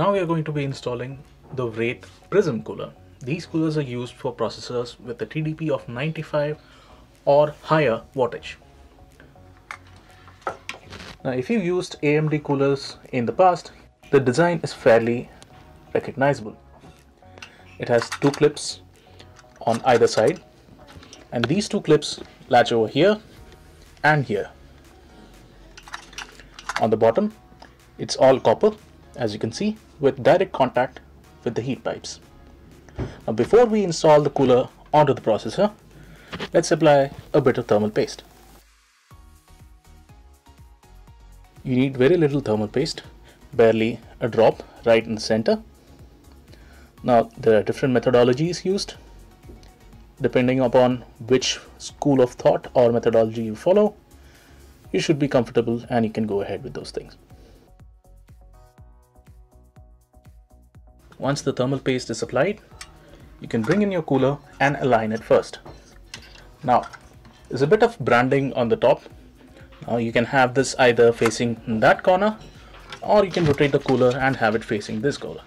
Now we are going to be installing the Wraith Prism cooler. These coolers are used for processors with a TDP of 95 or higher wattage. Now if you've used AMD coolers in the past, the design is fairly recognizable. It has two clips on either side and these two clips latch over here and here. On the bottom, it's all copper as you can see with direct contact with the heat pipes. Now before we install the cooler onto the processor, let's apply a bit of thermal paste. You need very little thermal paste, barely a drop right in the center. Now there are different methodologies used depending upon which school of thought or methodology you follow. You should be comfortable and you can go ahead with those things. Once the thermal paste is applied, you can bring in your cooler and align it first. Now, there's a bit of branding on the top. Now you can have this either facing that corner or you can rotate the cooler and have it facing this corner.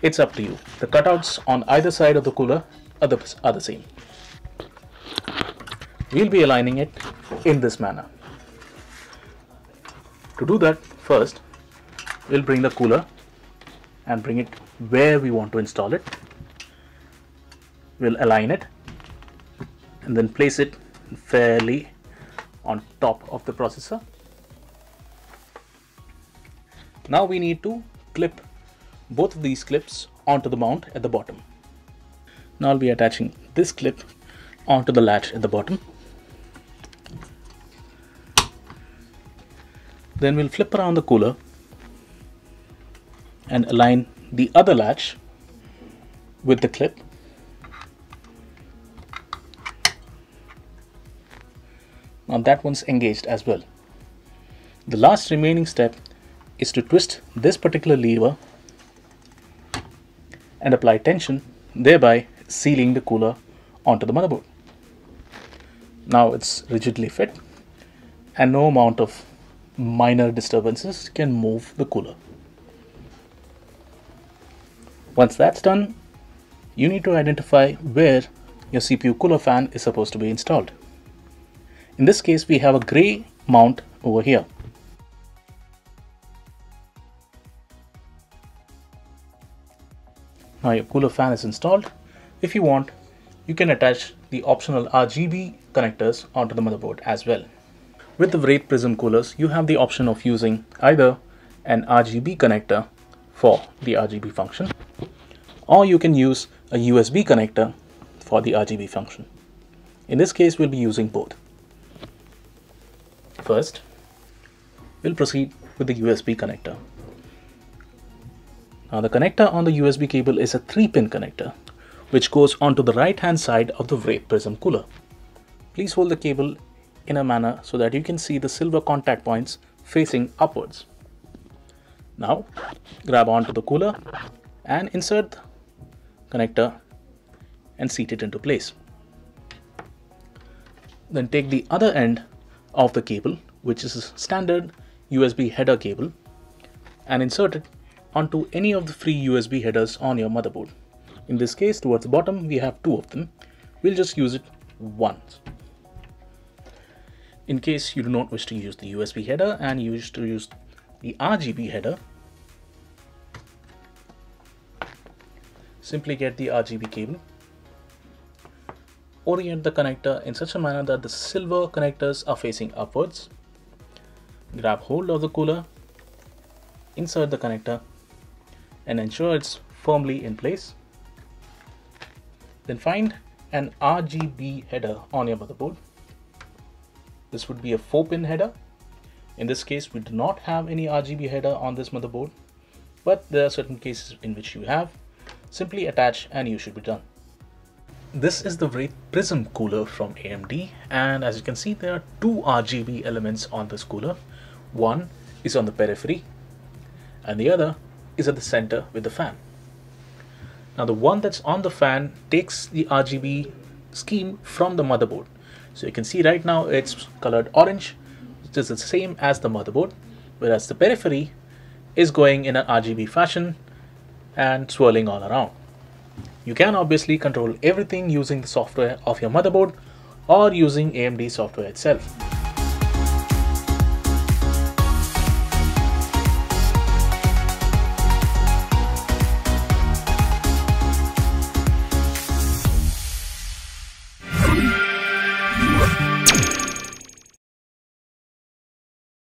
It's up to you. The cutouts on either side of the cooler are the, are the same. We'll be aligning it in this manner. To do that, first, we'll bring the cooler and bring it where we want to install it. We'll align it and then place it fairly on top of the processor. Now we need to clip both of these clips onto the mount at the bottom. Now I'll be attaching this clip onto the latch at the bottom. Then we'll flip around the cooler and align the other latch with the clip. Now that one's engaged as well. The last remaining step is to twist this particular lever and apply tension, thereby sealing the cooler onto the motherboard. Now it's rigidly fit and no amount of minor disturbances can move the cooler. Once that's done, you need to identify where your CPU cooler fan is supposed to be installed. In this case, we have a gray mount over here. Now your cooler fan is installed. If you want, you can attach the optional RGB connectors onto the motherboard as well. With the Wraith Prism coolers, you have the option of using either an RGB connector for the RGB function or you can use a USB connector for the RGB function. In this case, we'll be using both. First, we'll proceed with the USB connector. Now the connector on the USB cable is a 3-pin connector which goes onto the right hand side of the Wraith Prism cooler. Please hold the cable in a manner so that you can see the silver contact points facing upwards. Now grab onto the cooler and insert the connector and seat it into place. Then take the other end of the cable, which is a standard USB header cable, and insert it onto any of the free USB headers on your motherboard. In this case, towards the bottom, we have two of them. We'll just use it once. In case you do not wish to use the USB header and you wish to use the RGB header, simply get the RGB cable, orient the connector in such a manner that the silver connectors are facing upwards, grab hold of the cooler, insert the connector and ensure it's firmly in place. Then find an RGB header on your motherboard. This would be a 4 pin header. In this case, we do not have any RGB header on this motherboard, but there are certain cases in which you have. Simply attach and you should be done. This is the Wraith Prism cooler from AMD and as you can see there are two RGB elements on this cooler. One is on the periphery and the other is at the center with the fan. Now the one that's on the fan takes the RGB scheme from the motherboard. So you can see right now it's colored orange, which is the same as the motherboard, whereas the periphery is going in an RGB fashion and swirling all around. You can obviously control everything using the software of your motherboard or using AMD software itself.